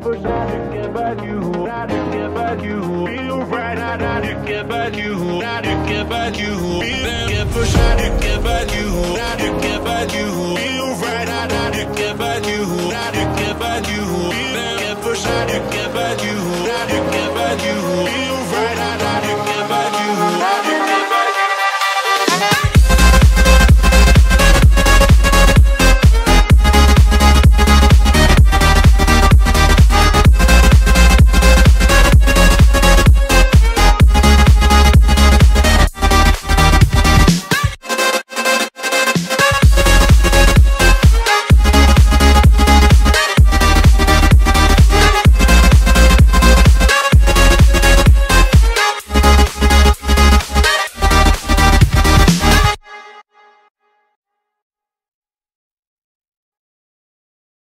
push out to get back you, out to get back you, feel right out, out to get back you, out to get back you, feel get push out to get back you, out to get back you, feel right.